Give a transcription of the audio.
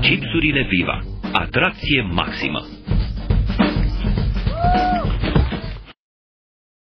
Chipsurile Viva. Atracție maximă.